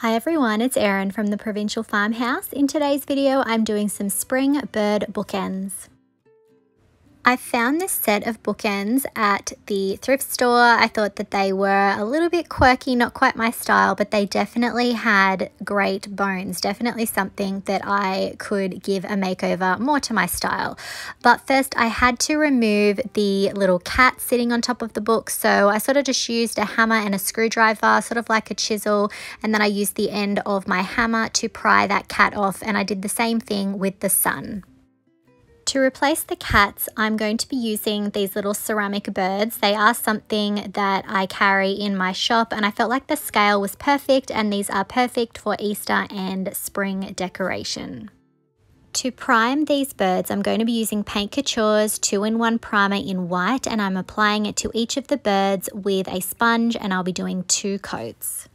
Hi everyone, it's Erin from the Provincial Farmhouse. In today's video, I'm doing some spring bird bookends. I found this set of bookends at the thrift store. I thought that they were a little bit quirky, not quite my style, but they definitely had great bones. Definitely something that I could give a makeover more to my style. But first, I had to remove the little cat sitting on top of the book. So I sort of just used a hammer and a screwdriver, sort of like a chisel. And then I used the end of my hammer to pry that cat off. And I did the same thing with the sun. To replace the cats, I'm going to be using these little ceramic birds. They are something that I carry in my shop and I felt like the scale was perfect and these are perfect for Easter and spring decoration. To prime these birds, I'm going to be using Paint Couture's 2-in-1 primer in white and I'm applying it to each of the birds with a sponge and I'll be doing two coats.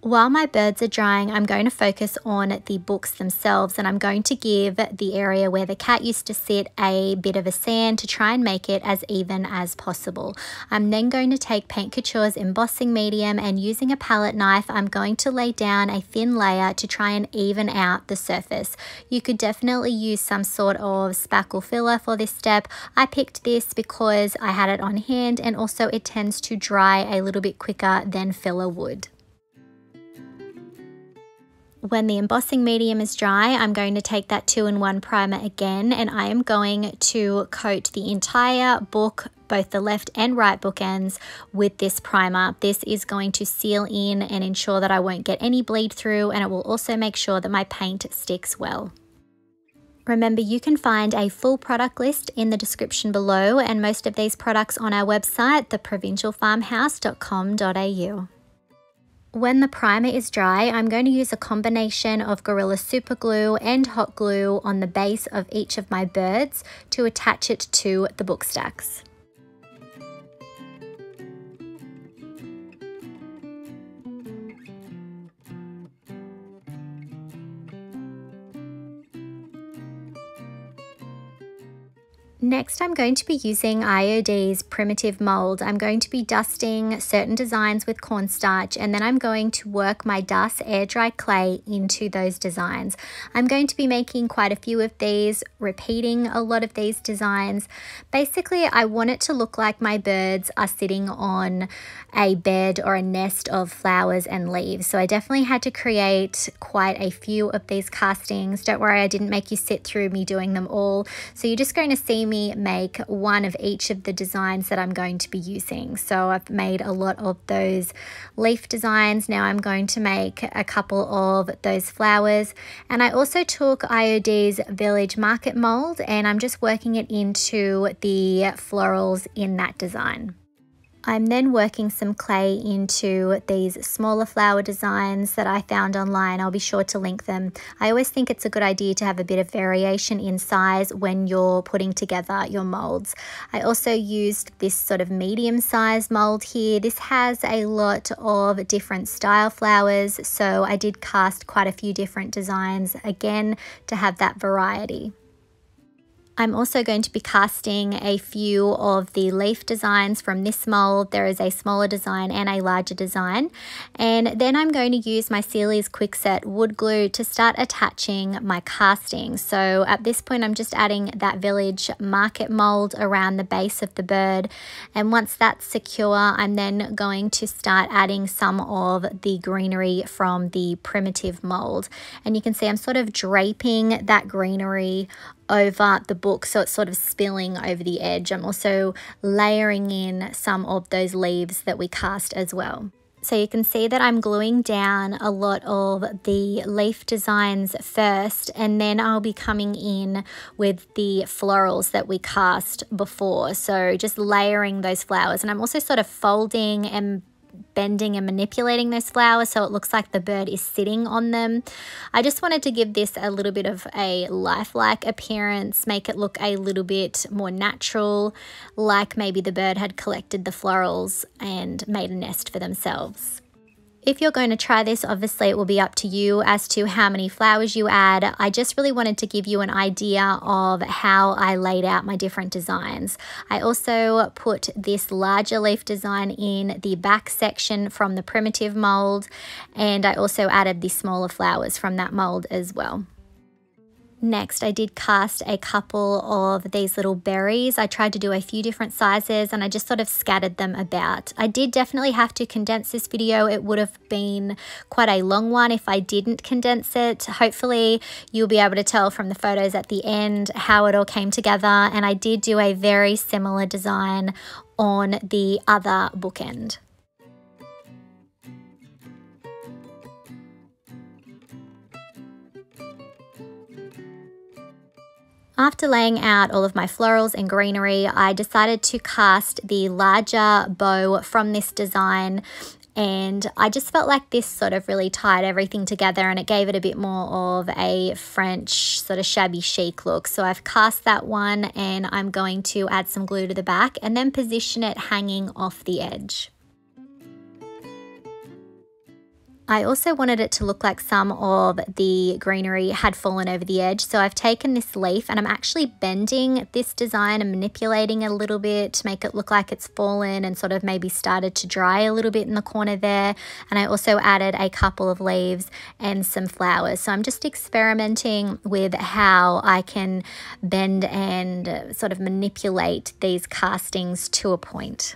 While my birds are drying, I'm going to focus on the books themselves and I'm going to give the area where the cat used to sit a bit of a sand to try and make it as even as possible. I'm then going to take Paint Couture's embossing medium and using a palette knife, I'm going to lay down a thin layer to try and even out the surface. You could definitely use some sort of spackle filler for this step. I picked this because I had it on hand and also it tends to dry a little bit quicker than filler would. When the embossing medium is dry, I'm going to take that two-in-one primer again and I am going to coat the entire book both the left and right bookends with this primer. This is going to seal in and ensure that I won't get any bleed through and it will also make sure that my paint sticks well. Remember, you can find a full product list in the description below and most of these products on our website, theprovincialfarmhouse.com.au. When the primer is dry, I'm going to use a combination of Gorilla Super Glue and hot glue on the base of each of my birds to attach it to the book stacks. Next, I'm going to be using IOD's primitive mold. I'm going to be dusting certain designs with cornstarch and then I'm going to work my DAS air dry clay into those designs. I'm going to be making quite a few of these, repeating a lot of these designs. Basically, I want it to look like my birds are sitting on a bed or a nest of flowers and leaves. So I definitely had to create quite a few of these castings. Don't worry, I didn't make you sit through me doing them all. So you're just going to see me make one of each of the designs that I'm going to be using. So I've made a lot of those leaf designs. Now I'm going to make a couple of those flowers. And I also took IOD's Village Market mold and I'm just working it into the florals in that design. I'm then working some clay into these smaller flower designs that I found online. I'll be sure to link them. I always think it's a good idea to have a bit of variation in size when you're putting together your molds. I also used this sort of medium size mold here. This has a lot of different style flowers, so I did cast quite a few different designs again to have that variety. I'm also going to be casting a few of the leaf designs from this mold. There is a smaller design and a larger design. And then I'm going to use my Selleys Quickset wood glue to start attaching my casting. So at this point, I'm just adding that village market mold around the base of the bird. And once that's secure, I'm then going to start adding some of the greenery from the primitive mold. And you can see I'm sort of draping that greenery over the book so it's sort of spilling over the edge. I'm also layering in some of those leaves that we cast as well. So you can see that I'm gluing down a lot of the leaf designs first and then I'll be coming in with the florals that we cast before. So just layering those flowers and I'm also sort of folding and bending and manipulating those flowers so it looks like the bird is sitting on them. I just wanted to give this a little bit of a lifelike appearance, make it look a little bit more natural, like maybe the bird had collected the florals and made a nest for themselves. If you're going to try this, obviously it will be up to you as to how many flowers you add. I just really wanted to give you an idea of how I laid out my different designs. I also put this larger leaf design in the back section from the primitive mold and I also added the smaller flowers from that mold as well. Next, I did cast a couple of these little berries. I tried to do a few different sizes and I just sort of scattered them about. I did definitely have to condense this video. It would have been quite a long one if I didn't condense it. Hopefully you'll be able to tell from the photos at the end how it all came together. And I did do a very similar design on the other bookend. After laying out all of my florals and greenery, I decided to cast the larger bow from this design and I just felt like this sort of really tied everything together and it gave it a bit more of a French sort of shabby chic look. So I've cast that one and I'm going to add some glue to the back and then position it hanging off the edge. I also wanted it to look like some of the greenery had fallen over the edge. So I've taken this leaf and I'm actually bending this design and manipulating it a little bit to make it look like it's fallen and sort of maybe started to dry a little bit in the corner there. And I also added a couple of leaves and some flowers. So I'm just experimenting with how I can bend and sort of manipulate these castings to a point.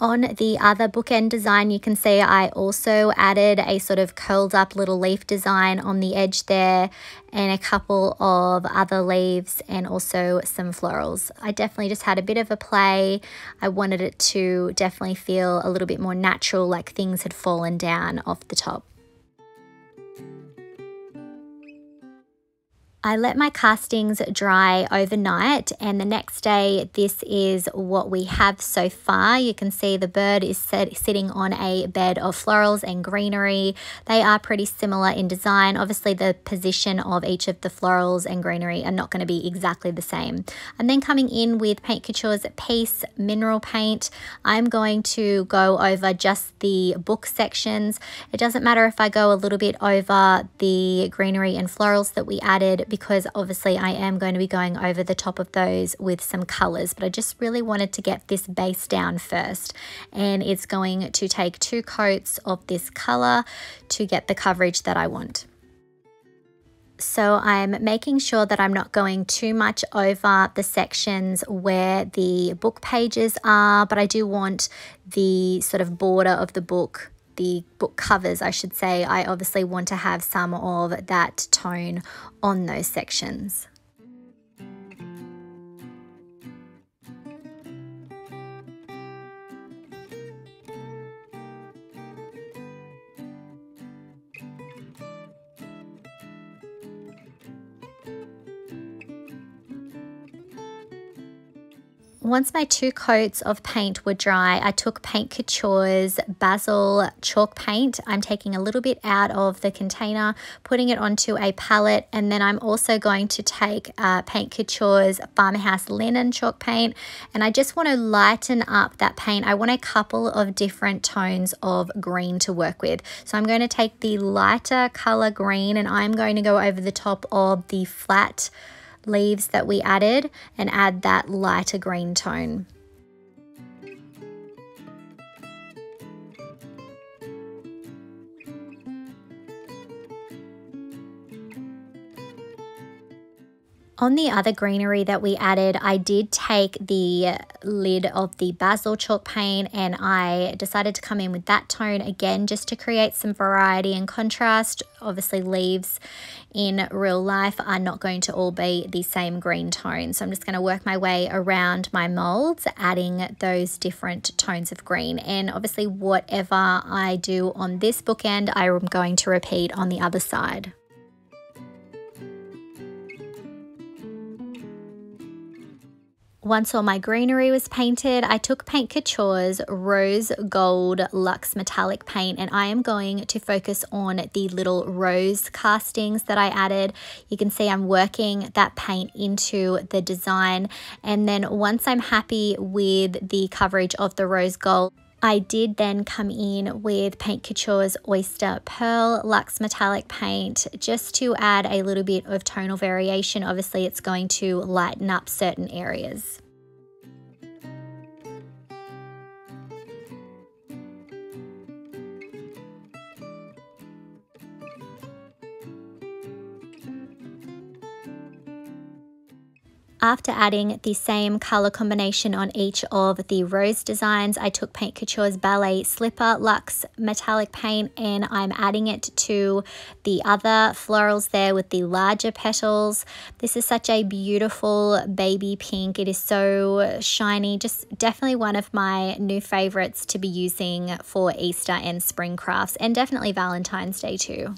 On the other bookend design, you can see I also added a sort of curled up little leaf design on the edge there and a couple of other leaves and also some florals. I definitely just had a bit of a play. I wanted it to definitely feel a little bit more natural, like things had fallen down off the top. I let my castings dry overnight and the next day this is what we have so far. You can see the bird is set, sitting on a bed of florals and greenery. They are pretty similar in design. Obviously the position of each of the florals and greenery are not going to be exactly the same. I'm then coming in with Paint Couture's Peace Mineral Paint. I'm going to go over just the book sections. It doesn't matter if I go a little bit over the greenery and florals that we added because obviously I am going to be going over the top of those with some colors, but I just really wanted to get this base down first. And it's going to take two coats of this color to get the coverage that I want. So I'm making sure that I'm not going too much over the sections where the book pages are, but I do want the sort of border of the book the book covers, I should say, I obviously want to have some of that tone on those sections. Once my two coats of paint were dry, I took Paint Couture's Basil chalk paint. I'm taking a little bit out of the container, putting it onto a palette, and then I'm also going to take uh, Paint Couture's Farmhouse Linen chalk paint, and I just want to lighten up that paint. I want a couple of different tones of green to work with. So I'm going to take the lighter color green, and I'm going to go over the top of the flat leaves that we added and add that lighter green tone. On the other greenery that we added, I did take the lid of the basil chalk paint and I decided to come in with that tone again just to create some variety and contrast. Obviously leaves in real life are not going to all be the same green tone. So I'm just going to work my way around my molds, adding those different tones of green. And obviously whatever I do on this bookend, I am going to repeat on the other side. Once all my greenery was painted, I took Paint Couture's Rose Gold Lux Metallic Paint and I am going to focus on the little rose castings that I added. You can see I'm working that paint into the design and then once I'm happy with the coverage of the rose gold, I did then come in with Paint Couture's Oyster Pearl Lux Metallic Paint just to add a little bit of tonal variation. Obviously, it's going to lighten up certain areas. After adding the same color combination on each of the rose designs, I took Paint Couture's Ballet Slipper Lux Metallic Paint and I'm adding it to the other florals there with the larger petals. This is such a beautiful baby pink. It is so shiny, just definitely one of my new favorites to be using for Easter and spring crafts and definitely Valentine's Day too.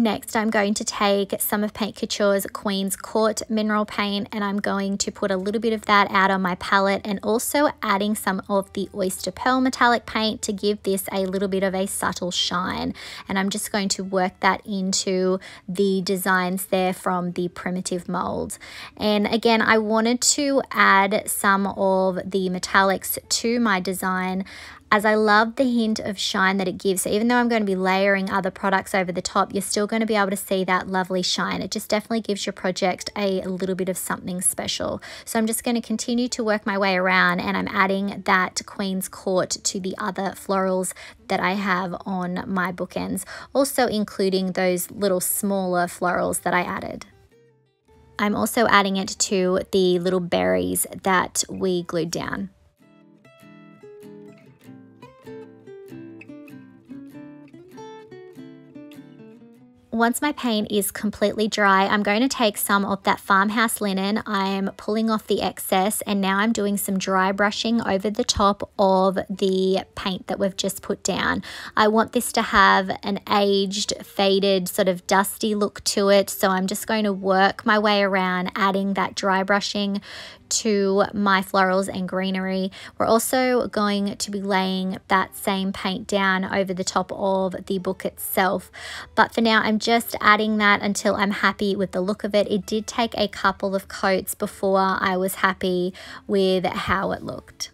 Next, I'm going to take some of Paint Couture's Queen's Court mineral paint and I'm going to put a little bit of that out on my palette and also adding some of the Oyster Pearl metallic paint to give this a little bit of a subtle shine. And I'm just going to work that into the designs there from the primitive mold. And again, I wanted to add some of the metallics to my design as I love the hint of shine that it gives. So even though I'm going to be layering other products over the top, you're still going to be able to see that lovely shine. It just definitely gives your project a little bit of something special. So I'm just going to continue to work my way around and I'm adding that Queen's Court to the other florals that I have on my bookends, also including those little smaller florals that I added. I'm also adding it to the little berries that we glued down. Once my paint is completely dry, I'm going to take some of that farmhouse linen. I'm pulling off the excess and now I'm doing some dry brushing over the top of the paint that we've just put down. I want this to have an aged, faded, sort of dusty look to it. So I'm just going to work my way around adding that dry brushing to my florals and greenery. We're also going to be laying that same paint down over the top of the book itself. But for now, I'm just adding that until I'm happy with the look of it. It did take a couple of coats before I was happy with how it looked.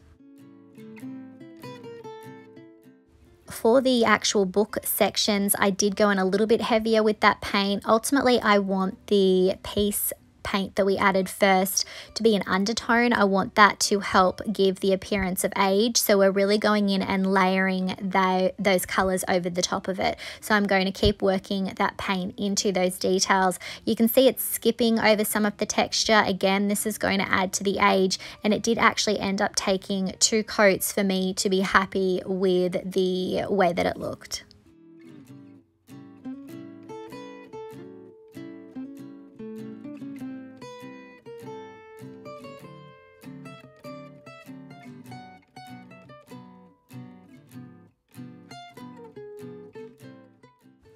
for the actual book sections, I did go in a little bit heavier with that paint. Ultimately, I want the Peace paint that we added first to be an undertone. I want that to help give the appearance of age. So we're really going in and layering the, those colors over the top of it. So I'm going to keep working that paint into those details. You can see it's skipping over some of the texture. Again, this is going to add to the age and it did actually end up taking two coats for me to be happy with the way that it looked.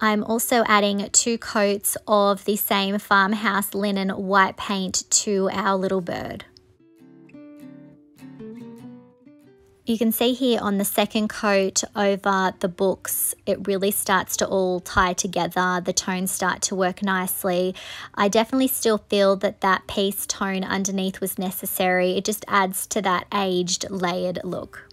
I'm also adding two coats of the same farmhouse linen white paint to our little bird. You can see here on the second coat over the books, it really starts to all tie together. The tones start to work nicely. I definitely still feel that that Peace tone underneath was necessary. It just adds to that aged layered look.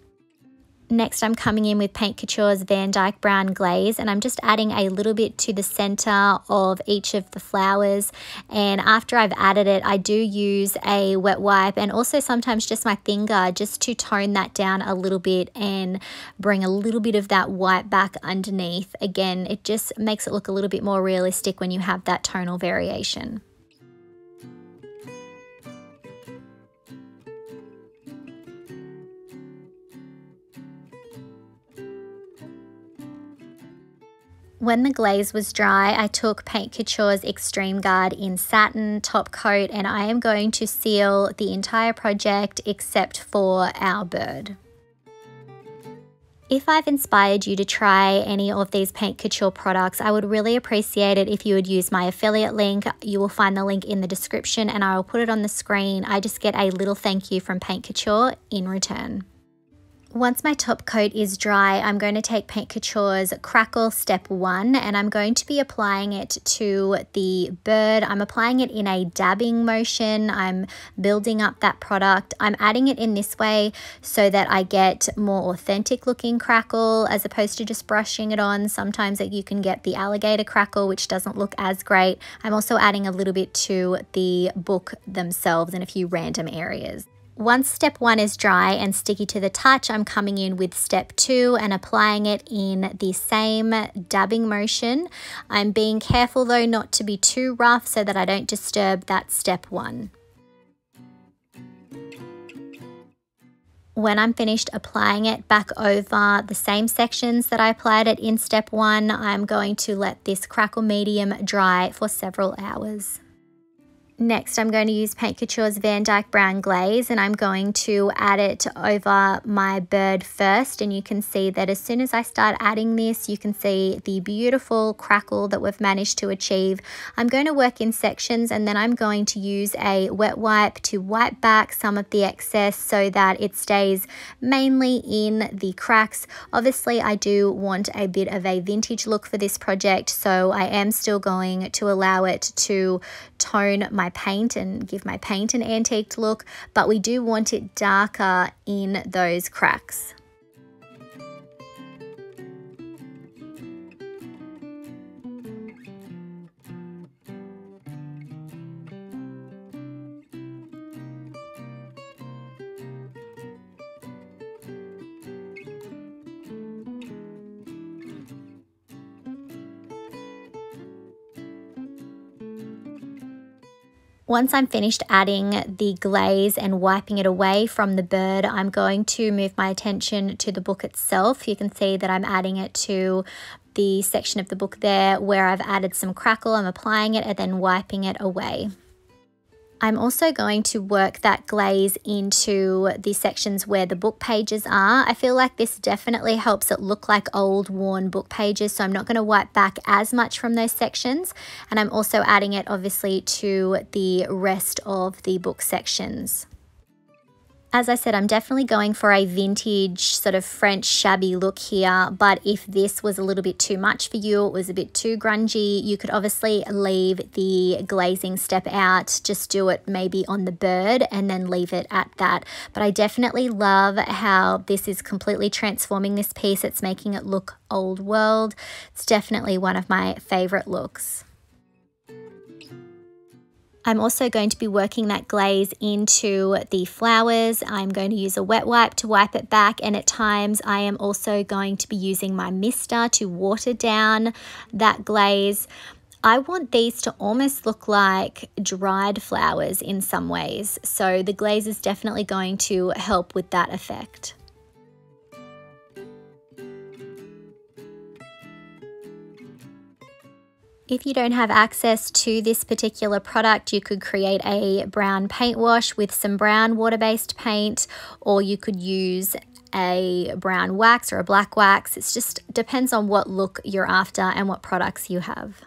Next, I'm coming in with Paint Couture's Van Dyke Brown Glaze and I'm just adding a little bit to the center of each of the flowers. And after I've added it, I do use a wet wipe and also sometimes just my finger just to tone that down a little bit and bring a little bit of that white back underneath. Again, it just makes it look a little bit more realistic when you have that tonal variation. When the glaze was dry, I took Paint Couture's Extreme Guard in satin top coat and I am going to seal the entire project except for our bird. If I've inspired you to try any of these Paint Couture products, I would really appreciate it if you would use my affiliate link. You will find the link in the description and I will put it on the screen. I just get a little thank you from Paint Couture in return. Once my top coat is dry, I'm going to take Paint Couture's Crackle Step 1 and I'm going to be applying it to the bird. I'm applying it in a dabbing motion. I'm building up that product. I'm adding it in this way so that I get more authentic looking crackle as opposed to just brushing it on. Sometimes that you can get the alligator crackle, which doesn't look as great. I'm also adding a little bit to the book themselves in a few random areas. Once step one is dry and sticky to the touch, I'm coming in with step two and applying it in the same dabbing motion. I'm being careful though not to be too rough so that I don't disturb that step one. when I'm finished applying it back over the same sections that I applied it in step one, I'm going to let this crackle medium dry for several hours. Next, I'm going to use Paint Couture's Van Dyke Brown Glaze and I'm going to add it over my bird first. And you can see that as soon as I start adding this, you can see the beautiful crackle that we've managed to achieve. I'm going to work in sections and then I'm going to use a wet wipe to wipe back some of the excess so that it stays mainly in the cracks. Obviously, I do want a bit of a vintage look for this project, so I am still going to allow it to tone my paint and give my paint an antique look, but we do want it darker in those cracks. Once I'm finished adding the glaze and wiping it away from the bird, I'm going to move my attention to the book itself. You can see that I'm adding it to the section of the book there where I've added some crackle. I'm applying it and then wiping it away. I'm also going to work that glaze into the sections where the book pages are. I feel like this definitely helps it look like old worn book pages so I'm not going to wipe back as much from those sections and I'm also adding it obviously to the rest of the book sections. As I said, I'm definitely going for a vintage sort of French shabby look here, but if this was a little bit too much for you, it was a bit too grungy, you could obviously leave the glazing step out, just do it maybe on the bird and then leave it at that. But I definitely love how this is completely transforming this piece. It's making it look old world. It's definitely one of my favorite looks. I'm also going to be working that glaze into the flowers. I'm going to use a wet wipe to wipe it back and at times I am also going to be using my mister to water down that glaze. I want these to almost look like dried flowers in some ways, so the glaze is definitely going to help with that effect. If you don't have access to this particular product, you could create a brown paint wash with some brown water-based paint, or you could use a brown wax or a black wax. It just depends on what look you're after and what products you have.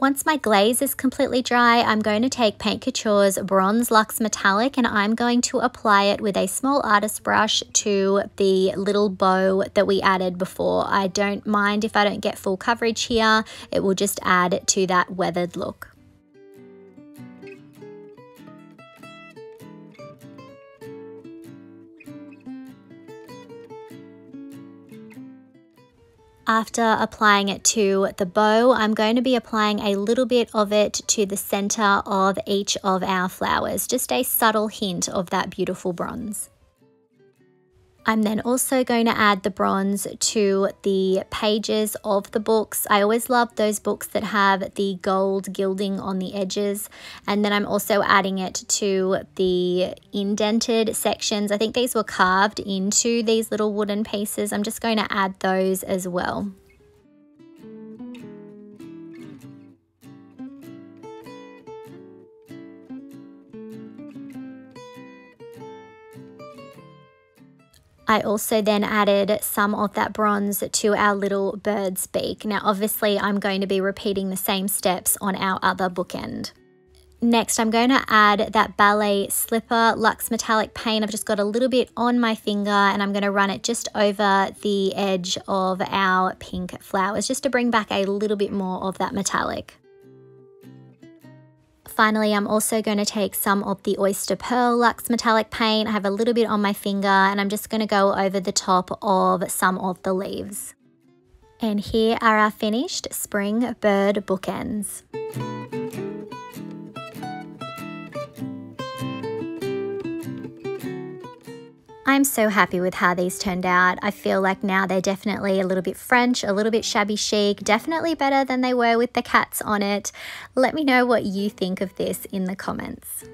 Once my glaze is completely dry, I'm going to take Paint Couture's Bronze Lux Metallic and I'm going to apply it with a small artist brush to the little bow that we added before. I don't mind if I don't get full coverage here, it will just add to that weathered look. After applying it to the bow, I'm going to be applying a little bit of it to the center of each of our flowers, just a subtle hint of that beautiful bronze. I'm then also going to add the bronze to the pages of the books. I always love those books that have the gold gilding on the edges. And then I'm also adding it to the indented sections. I think these were carved into these little wooden pieces. I'm just going to add those as well. I also then added some of that bronze to our little bird's beak. Now obviously I'm going to be repeating the same steps on our other bookend. Next, I'm going to add that ballet slipper lux metallic paint. I've just got a little bit on my finger and I'm going to run it just over the edge of our pink flowers just to bring back a little bit more of that metallic. Finally, I'm also going to take some of the Oyster Pearl Lux Metallic Paint. I have a little bit on my finger and I'm just going to go over the top of some of the leaves. And here are our finished spring bird bookends. I'm so happy with how these turned out. I feel like now they're definitely a little bit French, a little bit shabby chic, definitely better than they were with the cats on it. Let me know what you think of this in the comments.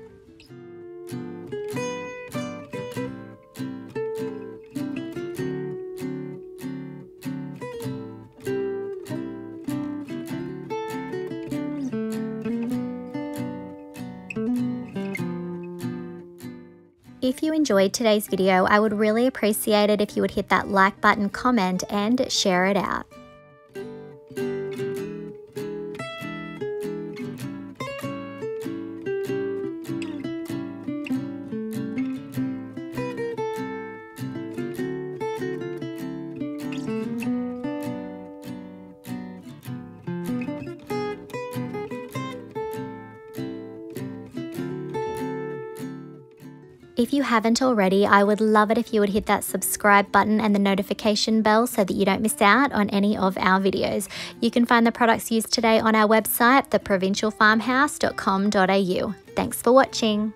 If you enjoyed today's video, I would really appreciate it if you would hit that like button, comment, and share it out. Haven't already, I would love it if you would hit that subscribe button and the notification bell so that you don't miss out on any of our videos. You can find the products used today on our website, theprovincialfarmhouse.com.au. Thanks for watching.